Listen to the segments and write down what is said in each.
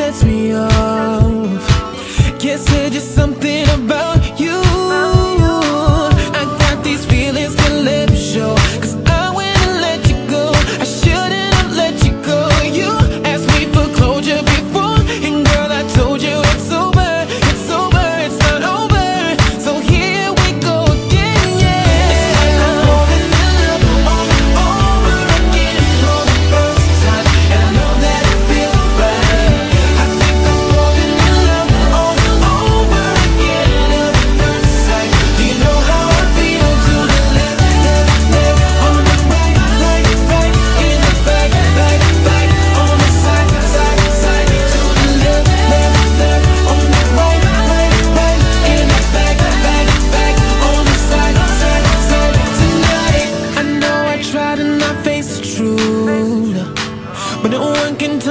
sets me off. Can't say just something about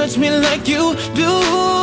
touch me like you do.